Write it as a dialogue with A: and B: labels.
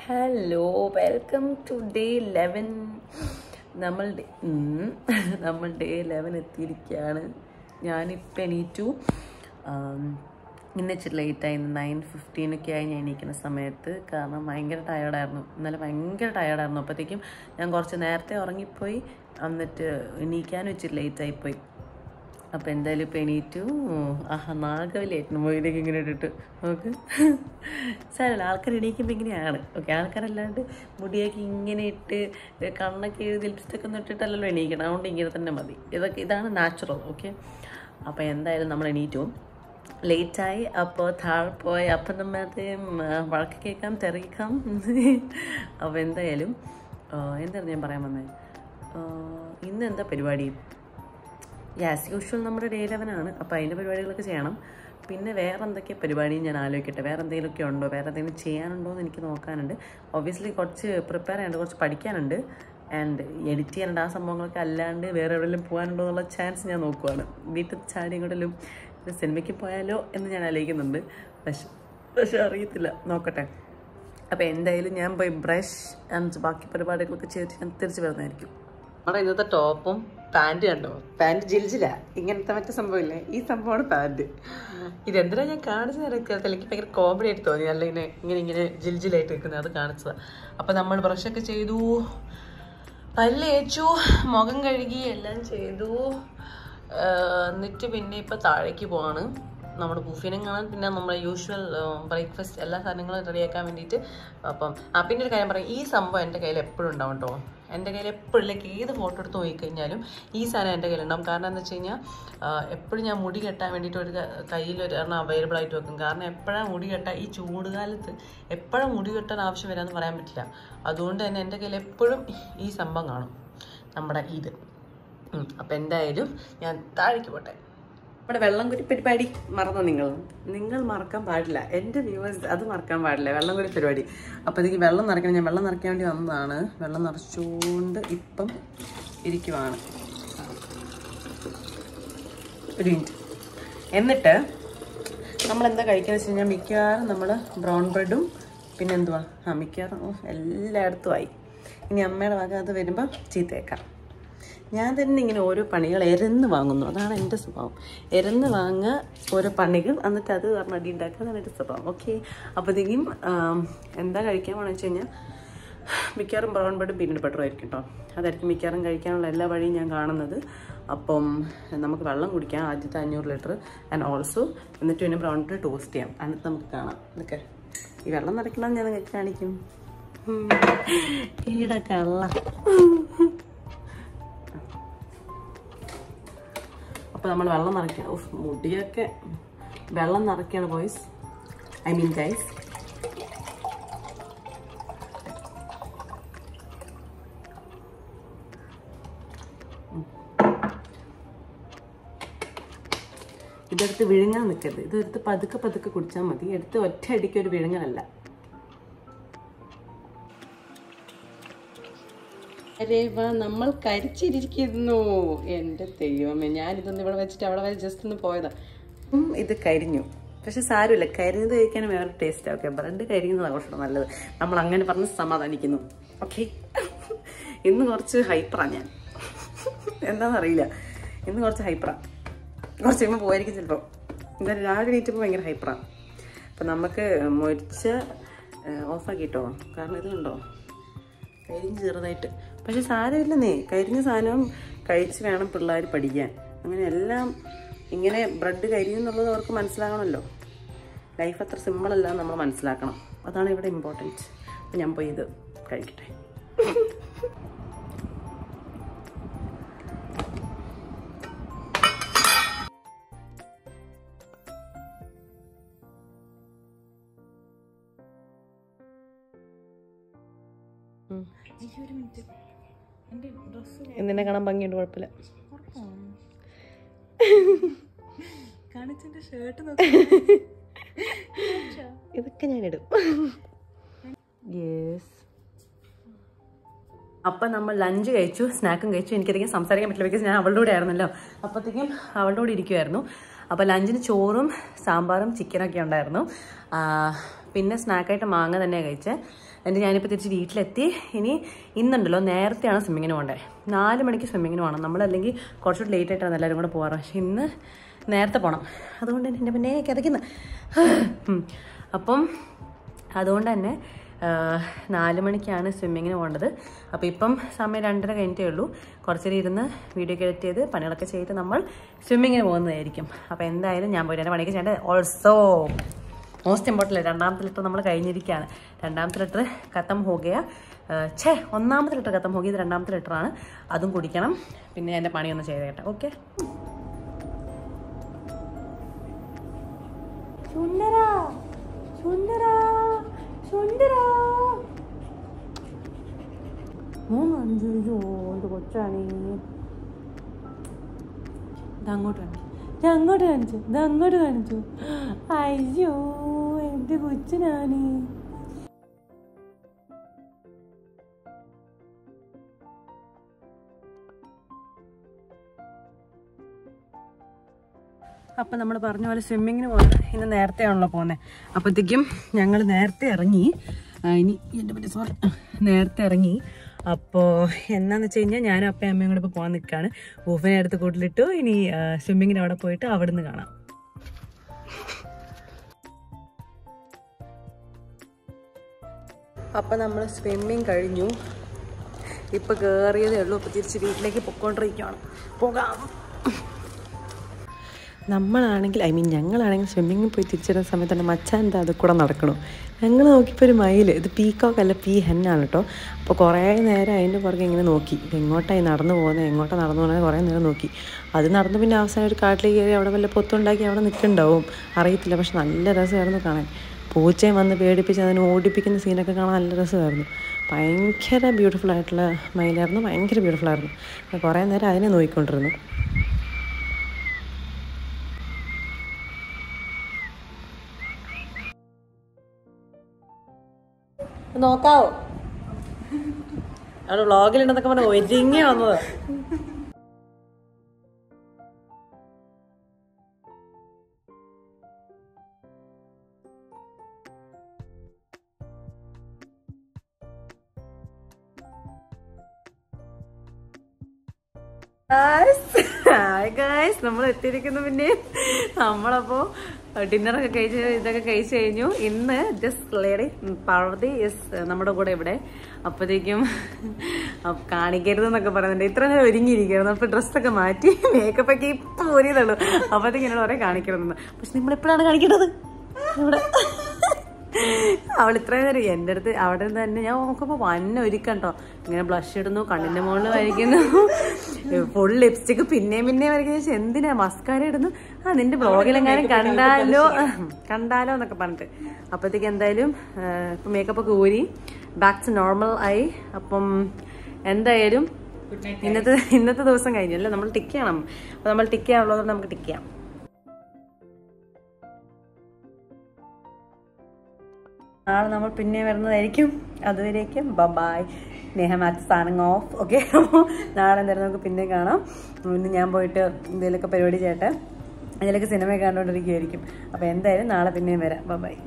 A: Hello welcome to day eleven നമ്മൾ നമ്മൾ day eleven എത്തിയിരിക്കുകയാണ്. ഞാനിപ്പോൾ എണീറ്റു. ഇന്ന് ഇച്ചിരി ലേറ്റായി നയൻ ഫിഫ്റ്റീനൊക്കെ ആയി ഞാൻ എണീക്കുന്ന സമയത്ത്. കാരണം ഭയങ്കര ടയേർഡായിരുന്നു ഇന്നലെ ഭയങ്കര ടയേർഡായിരുന്നു അപ്പോഴത്തേക്കും ഞാൻ കുറച്ച് നേരത്തെ ഉറങ്ങിപ്പോയി. എന്നിട്ട് എണീക്കാനും ഇച്ചിരി ലേറ്റായിപ്പോയി അപ്പം എന്തായാലും ഇപ്പം എണീറ്റു. ആഹാ ഏറ്റവും മൊയിലേക്ക് ഇങ്ങനെ ഇട്ടിട്ട് നോക്ക്. സാരല്ല ആൾക്കാർ എണീക്കുമ്പോൾ ഇങ്ങനെയാണ്. ഓക്കെ ആൾക്കാരല്ലാണ്ട് മുടിയൊക്കെ ഇങ്ങനെ ഇട്ട് കണ്ണൊക്കെ എഴുതി ലിപ്സ്റ്റിക് ഒന്നും ഇട്ടിട്ടല്ലല്ലോ എണീക്കണം. അതുകൊണ്ട് ഇങ്ങനെ തന്നെ മതി. ഇതൊക്കെ ഇതാണ് നാച്ചുറൽ ഓക്കെ? അപ്പോൾ എന്തായാലും നമ്മൾ എണീറ്റു. ലേറ്റായി അപ്പോൾ താഴെ പോയി. അപ്പം നമ്മത്തെ വഴക്ക് കേൾക്കാം തെറിയിക്കാം. അപ്പോൾ എന്തായാലും എന്തായിരുന്നു ഞാൻ പറയാൻ വന്നത് ഇന്ന് എന്താ പരിപാടി? യാസ് യൂഷ്വൽ നമ്മുടെ ഡേ ലെവനാണ് അപ്പോൾ അതിന്റെ പരിപാടികളൊക്കെ ചെയ്യണം. പിന്നെ വേറെ എന്തൊക്കെ പരിപാടിയും ഞാൻ ആലോചിക്കട്ടെ. വേറെ എന്തെങ്കിലുമൊക്കെ ഉണ്ടോ? വേറെ എന്തെങ്കിലും ചെയ്യാനുണ്ടോ എന്ന് എനിക്ക് നോക്കാനുണ്ട്. ഒബ്വിയസ്ലി കുറച്ച് പ്രിപ്പയർ ചെയ്യാനുണ്ട് കുറച്ച് പഠിക്കാനുണ്ട്. ആൻഡ് എഡിറ്റ് ചെയ്യാനുണ്ട്. ആ സംഭവങ്ങളൊക്കെ അല്ലാണ്ട് വേറെ എവിടെയെങ്കിലും പോകാനുണ്ടോ എന്നുള്ള ചാൻസ് ഞാൻ നോക്കുവാണ്. വീട്ടിൽ ചാടി സിനിമയ്ക്ക് പോയാലോ എന്ന് ഞാൻ ആലോചിക്കുന്നുണ്ട്. പക്ഷെ പക്ഷെ അറിയത്തില്ല. നോക്കട്ടെ. അപ്പോൾ എന്തായാലും ഞാൻ പോയി ബ്രഷ് ആൻഡ് ബാക്കി പരിപാടികളൊക്കെ ചെയ്തിട്ട് ഞാൻ തിരിച്ച് വരുന്നതായിരിക്കും. നമ്മുടെ ഇന്നത്തെ ടോപ്പും പാന്റ് കണ്ടോ? പാന്റ് ജിൽജില. ഇങ്ങനത്തെ മറ്റേ സംഭവമില്ലേ? ഈ സംഭവമാണ് പാന്റ് ഇതെന്തിനാ ഞാൻ കാണിച്ചു നിരക്കാത്ത എനിക്ക് ഭയങ്കര കോമഡി ആയിട്ട് തോന്നി. അല്ല ഇങ്ങനെ ഇങ്ങനെ ഇങ്ങനെ ജിൽജിലായിട്ട് നിൽക്കുന്നത്. അത് കാണിച്ചതാ. അപ്പം നമ്മൾ ബ്രഷൊക്കെ ചെയ്തു. പല്ല് ഏച്ചു മുഖം കഴുകി. എല്ലാം ചെയ്തു. എന്നിട്ട് പിന്നെ ഇപ്പം താഴേക്ക് പോവാണ്. നമ്മുടെ ബുഫിനും കാണാൻ പിന്നെ നമ്മുടെ യൂഷ്വൽ ബ്രേക്ക്ഫാസ്റ്റ് എല്ലാ സാധനങ്ങളും റെഡിയാക്കാൻ വേണ്ടിയിട്ട് അപ്പം ആ പിന്നെ ഒരു കാര്യം പറയാം. ഈ സംഭവം എന്റെ കയ്യിൽ എപ്പോഴും ഉണ്ടാവും കേട്ടോ എന്റെ കയ്യിൽ എപ്പോഴും ലൈക്ക് ഏത് ഫോട്ടോ എടുത്ത് പോയി കഴിഞ്ഞാലും ഈ സാധനം എന്റെ കയ്യിലുണ്ടാവും കാരണം എന്താ വെച്ച് കഴിഞ്ഞാൽ എപ്പോഴും ഞാൻ മുടി കെട്ടാൻ വേണ്ടിയിട്ട് ഒരു കയ്യിൽ ഒരു എണ്ണം അവൈലബിൾ ആയിട്ട് വെക്കും. കാരണം എപ്പോഴാണ് മുടി കെട്ടാൻ ഈ ചൂട് കാലത്ത് എപ്പോഴും മുടി കെട്ടാൻ ആവശ്യം വരാമെന്ന് പറയാൻ പറ്റില്ല. അതുകൊണ്ട് തന്നെ എന്റെ കയ്യിൽ എപ്പോഴും ഈ സംഭവം കാണും. നമ്മുടെ ഇത്. അപ്പം എന്തായാലും ഞാൻ താഴേക്ക് പോട്ടെ. നമ്മുടെ വെള്ളം കുരി പരിപാടി. മറന്നോ നിങ്ങൾ? നിങ്ങൾ മറക്കാൻ പാടില്ല. എന്റെ വ്യൂവേഴ്സ് അത് മറക്കാൻ പാടില്ല. വെള്ളം കുരി പരിപാടി. അപ്പോൾ എനിക്ക് വെള്ളം നിറയ്ക്കണം. ഞാൻ വെള്ളം നിറയ്ക്കാൻ വേണ്ടി വന്നതാണ്. വെള്ളം നിറച്ചുകൊണ്ട് ഇപ്പം ഇരിക്കുവാണ്. ഒരു മിനിറ്റ് എന്നിട്ട് നമ്മൾ എന്താ കഴിക്കുക വെച്ച് കഴിഞ്ഞാൽ മിക്കവാറും നമ്മൾ ബ്രൗൺ ബ്രെഡും പിന്നെ എന്തുവാ? ആ മിക്കവാറും എല്ലായിടത്തും ആയി. ഇനി അമ്മയുടെ വക അത് വരുമ്പോൾ ചീത്തയേക്കാം. ഞാൻ തന്നെ ഇങ്ങനെ ഓരോ പണികൾ എരന്ന് വാങ്ങുന്നു. അതാണ് എന്റെ സ്വഭാവം. എരന്ന് വാങ്ങുക ഓരോ പണികൾ എന്നിട്ട് അത് പറഞ്ഞടി ഉണ്ടാക്കുക അതാണ് എന്റെ സ്വഭാവം. ഓക്കെ അപ്പോഴത്തേക്കും എന്താ കഴിക്കാൻ വേണമെന്ന് വെച്ച് കഴിഞ്ഞാൽ മിക്കവാറും ബ്രൗൺ ബ്രെഡും പീനട്ട് ബട്ടറും ആയിരിക്കും കേട്ടോ അതായിരിക്കും മിക്കവാറും കഴിക്കാനുള്ള എല്ലാ വഴിയും ഞാൻ കാണുന്നത്. അപ്പം നമുക്ക് വെള്ളം കുടിക്കാം ആദ്യത്തെ അഞ്ഞൂറ് ലിറ്റർ ആൻഡ് ഓൾസോ എന്നിട്ട് പിന്നെ ബ്രൗൺ ബ്രെഡ് ടോസ്റ്റ് ചെയ്യാം. എന്നിട്ട് നമുക്ക് കാണാം. ഇതൊക്കെ ഈ വെള്ളം നിറയ്ക്കണം ഞാൻ നിങ്ങൾക്ക് കാണിക്കും. ഈട അപ്പോൾ നമ്മൾ വെള്ളം നിറയ്ക്കണം മുടിയൊക്കെ വെള്ളം നിറയ്ക്കുകയാണ് ബോയ്സ് ഐ മീൻ ഗൈസ് ഇതെടുത്ത് വിഴുങ്ങാൻ നിൽക്കരുത് ഇതെടുത്ത് പതുക്കെ പതുക്കെ കുടിച്ചാൽ മതി. എടുത്ത് ഒറ്റ അടിക്ക് ഒരു വിഴുങ്ങലല്ല. അരേ വാ നമ്മൾ കരിച്ചിരിക്കുന്നു. എന്റെ ദൈവമേ ഞാനിതൊന്ന് ഇവിടെ വെച്ചിട്ട് അവിടെ ജസ്റ്റ് ഒന്ന് പോയതാ. ഇത് കരിഞ്ഞു. പക്ഷെ സാരമില്ല കരിഞ്ഞത് കഴിക്കാൻ വേറെ ടേസ്റ്റ് ഓക്കെ ബ്രെഡ് കരിയുന്നതാണ് കുറച്ചുകൂടെ നല്ലത്. നമ്മൾ അങ്ങനെ പറഞ്ഞ് സമാധാനിക്കുന്നു. ഓക്കെ ഇന്ന് കുറച്ച് ഹൈപ്പറാണ് ഞാൻ. എന്താണെന്നറിയില്ല ഇന്ന് കുറച്ച് ഹൈപ്പറാണ് കുറച്ച് കഴിയുമ്പോൾ പോയിരിക്കും ചിലപ്പോൾ എന്തായാലും രാവിലെ എണീറ്റപ്പോൾ ഭയങ്കര ഹൈപ്പറാണ് അപ്പം നമുക്ക് മുരിച്ച ഓഫാക്കിട്ടോ കാരണം ഇതുണ്ടോ കരിഞ്ഞ് ചെറുതായിട്ട്. പക്ഷെ സാരമില്ലെന്നേ. കരിഞ്ഞ സാധനം കഴിച്ച് വേണം പിള്ളേർ പഠിക്കാൻ. അങ്ങനെ എല്ലാം ഇങ്ങനെ ബ്രെഡ് കരിയുന്നുള്ളത് അവർക്ക് മനസ്സിലാകണമല്ലോ. ലൈഫ് അത്ര സിമ്പിളല്ല നമ്മൾ മനസ്സിലാക്കണം. അതാണ് ഇവിടെ ഇമ്പോർട്ടന്റ് അപ്പം ഞാൻ പോയി ഇത് കഴിക്കട്ടെ. എന്തിനെ കാണാൻ ഭംഗിയുണ്ട് കുഴപ്പമില്ല.
B: കാണിച്ചെന്റെ ഷർട്ട്
A: ഇതൊക്കെ ഞാൻ ഇടും. യെസ് അപ്പം നമ്മൾ ലഞ്ച് കഴിച്ചു സ്നാക്കും കഴിച്ചു. എനിക്കധികം സംസാരിക്കാൻ പറ്റില്ല ബിക്കോസ് ഞാൻ അവളുടെ കൂടെ ആയിരുന്നല്ലോ. അപ്പോഴത്തേക്കും അവളുടെ കൂടെ ഇരിക്കുമായിരുന്നു അപ്പോൾ ലഞ്ചിന് ചോറും സാമ്പാറും ചിക്കനൊക്കെ ഉണ്ടായിരുന്നു. ആ, പിന്നെ സ്നാക്കായിട്ട് മാങ്ങ തന്നെയാണ് കഴിച്ചത് എന്നിട്ട് ഞാനിപ്പോൾ തിരിച്ച് വീട്ടിലെത്തി. ഇനി ഇന്നുണ്ടല്ലോ നേരത്തെയാണ് സ്വിമ്മിങ്ങിന് പോകേണ്ടത് നാല് മണിക്ക് സ്വിമ്മിങ്ങിന് പോകണം. നമ്മൾ നമ്മളല്ലെങ്കിൽ കുറച്ചുകൂടി ലേറ്റ് ആയിട്ടാണ് എല്ലാവരും കൂടെ പോകാറ് പക്ഷെ ഇന്ന് നേരത്തെ പോകണം അതുകൊണ്ട് തന്നെ എന്റെ പിന്നെ കിതയ്ക്കുന്നു അപ്പം അതുകൊണ്ട് തന്നെ നാല് മണിക്കാണ് സ്വിമ്മിങ്ങിന് പോകേണ്ടത്. അപ്പോൾ ഇപ്പം സമയം രണ്ടര കഴിഞ്ഞിട്ടേ ഉള്ളൂ. കുറച്ചേരം ഇരുന്ന് വീഡിയോ ഒക്കെ എഡിറ്റ് ചെയ്ത് പണികളൊക്കെ ചെയ്തിട്ട് നമ്മൾ സ്വിമ്മിങ്ങിന് പോകുന്നതായിരിക്കും. അപ്പോൾ എന്തായാലും ഞാൻ പോയിട്ട് എന്റെ പണിയൊക്കെ ചെയ്യേണ്ടത് ഓൾസോ മോസ്റ്റ് ഇമ്പോർട്ടന്റ് രണ്ടാമത്തെ ലെറ്റർ നമ്മൾ കഴിഞ്ഞിരിക്കുകയാണ്. രണ്ടാമത്തെ ലെറ്റർ കത്തം ഹോഗയ. ഛേ ഒന്നാമത്തെ ലെറ്റർ കത്തം ഹോകിയത് രണ്ടാമത്തെ ലെറ്ററാണ് അതും കുടിക്കണം. പിന്നെ എന്റെ പണിയൊന്ന് ചെയ്തേട്ടെ ഓക്കെ സുന്ദരാ സുന്ദര സുന്ദര. കൊച്ചാണ് ഇതങ്ങോട്ട് കാണിച്ചു ഇതങ്ങോട്ട് കാണിച്ചു ഇതങ്ങോട്ട് കാണിച്ചു. അയ്യോ. എന്റെ കൊച്ചിനാണ് അപ്പം നമ്മൾ പറഞ്ഞ പോലെ സ്വിമ്മിങ്ങിന് പോകുന്നത് ഇന്ന് നേരത്തെ ആണല്ലോ പോകുന്നത് അപ്പോഴത്തേക്കും ഞങ്ങൾ നേരത്തെ ഇറങ്ങി. ഇനി എന്റെ പറ്റി സോറി നേരത്തെ ഇറങ്ങി. അപ്പോൾ എന്നാന്ന് വെച്ച് കഴിഞ്ഞാൽ ഞാനും അപ്പയും അമ്മയും കൂടെ ഇപ്പോൾ പോകാൻ നിൽക്കുകയാണ് ഊഫിനെ അടുത്ത് കൂട്ടിലിട്ടു. ഇനി സ്വിമ്മിങ്ങിന് അവിടെ പോയിട്ട് അവിടെ നിന്ന് കാണാം. അപ്പം നമ്മൾ സ്വിമ്മിങ് കഴിഞ്ഞു. ഇപ്പം കയറിയതേ ഉള്ളൂ. ഇപ്പം തിരിച്ച് വീട്ടിലേക്ക് പൊക്കോണ്ടിരിക്കുകയാണ് പോകാം. നമ്മളാണെങ്കിൽ ഐ മീൻ ഞങ്ങളാണെങ്കിൽ സ്വിമ്മിങ്ങിൽ പോയി തിരിച്ചിരുന്ന സമയത്ത് തന്നെ മച്ചാൻ എന്താ അത് കൂടെ നടക്കണു. ഞങ്ങൾ നോക്കിയപ്പോൾ ഒരു മയിൽ ഇത് പീക്കോക്ക് അല്ല പീ ഹെന്നാണ് കേട്ടോ അപ്പോൾ കുറേ നേരം അതിന്റെ പുറകെ ഇങ്ങനെ നോക്കി. എങ്ങോട്ടായി നടന്നു പോകുന്നത് എങ്ങോട്ടാണ് നടന്നു പോകുന്നത് കുറേ നേരം നോക്കി. അത് നടന്നു പിന്നെ അവസാനം ഒരു കാട്ടിലേക്ക് കയറി അവിടെ വല്ല പൊത്തുണ്ടാക്കി അവിടെ നിൽക്കുന്നുണ്ടാവും അറിയത്തില്ല പക്ഷെ നല്ല രസമായിരുന്നു കാണാൻ. പൂച്ചയും വന്ന് പേടിപ്പിച്ച് അതിനെ ഓടിപ്പിക്കുന്ന സീനൊക്കെ കാണാൻ നല്ല രസമായിരുന്നു. ഭയങ്കര ബ്യൂട്ടിഫുൾ ആയിട്ടുള്ള മയിലായിരുന്നു ഭയങ്കര ബ്യൂട്ടിഫുൾ ആയിരുന്നു. കുറേ നേരം അതിനെ നോക്കിക്കൊണ്ടിരുന്നു. നോക്കാവോ? അവിടെ വ്ളോഗിലുണ്ടെന്നൊക്കെ പറഞ്ഞ ഒരുങ്ങി വന്നത്. ഗായ്സ് നമ്മൾ എത്തിയിരിക്കുന്നു പിന്നെ. നമ്മളപ്പോ ഡിന്നറൊക്കെ കഴിച്ച് ഇതൊക്കെ കഴിച്ചു കഴിഞ്ഞു. ഇന്ന് ജസ്റ്റ് ലേഡി പാർവതി യെസ് നമ്മുടെ കൂടെ ഇവിടെ. അപ്പോഴത്തേക്കും കാണിക്കരുത് എന്നൊക്കെ പറയുന്നുണ്ട്. ഇത്ര നേരം ഒരുങ്ങിയിരിക്കുന്നു അപ്പൊ ഡ്രസ്സൊക്കെ മാറ്റി മേക്കപ്പ് ഒക്കെ ഇപ്പൊ ഊരിയതുള്ളൂ അപ്പോഴത്തേക്കും എന്നോട് പറയാം കാണിക്കരുതെന്ന്. പക്ഷെ നിങ്ങളെപ്പോഴാണ് കാണിക്കേണ്ടത്? ഇവിടെ. അവൾ ഇത്രയും നേരം എന്റെ അടുത്ത് അവിടെ നിന്ന് തന്നെ ഞാൻ നോക്കുമ്പോൾ വന്ന ഒരുക്കണ്ടോ ഇങ്ങനെ ബ്ലഷ് ഇടുന്നു കണ്ണിന്റെ മുകളിൽ വരയ്ക്കുന്നു. ഫുൾ ലിപ്സ്റ്റിക്ക് പിന്നെയും പിന്നെയും വരയ്ക്കുന്നു. എന്തിനാ മസ്കാര ഇടുന്നു? ആ നിന്റെ ബ്ലോഗിലെങ്ങാനും കണ്ടാലോ കണ്ടാലോ എന്നൊക്കെ പറഞ്ഞിട്ട്. അപ്പോഴത്തേക്ക് എന്തായാലും ഇപ്പം മേക്കപ്പ് ഒക്കെ ഊരി ബാക്ക് ടു നോർമൽ ആയി. അപ്പം എന്തായാലും ഇന്നത്തെ ഇന്നത്തെ ദിവസം കഴിഞ്ഞല്ലേ നമ്മൾ ടിക്ക് ചെയ്യണം. അപ്പോൾ നമ്മൾ ടിക്ക് ചെയ്യാനുള്ളതുകൊണ്ട് നമുക്ക് ടിക്ക് ചെയ്യാം. നാളെ നമ്മൾ പിന്നെ വരുന്നതായിരിക്കും. അതുവരേക്കും ബബായ്. സ്നേഹമാറ്റ് സാധനം ഓഫ് ഓക്കെ അപ്പോൾ നാളെ എന്തായാലും നമുക്ക് പിന്നെ കാണാം. ഇന്ന് ഞാൻ പോയിട്ട് എന്തെങ്കിലുമൊക്കെ പരിപാടി ചെയ്യട്ടെ. അതിലൊക്കെ സിനിമ കണ്ടുകൊണ്ടിരിക്കുകയായിരിക്കും അപ്പോൾ എന്തായാലും നാളെ പിന്നെയും വരാം. ബബായ്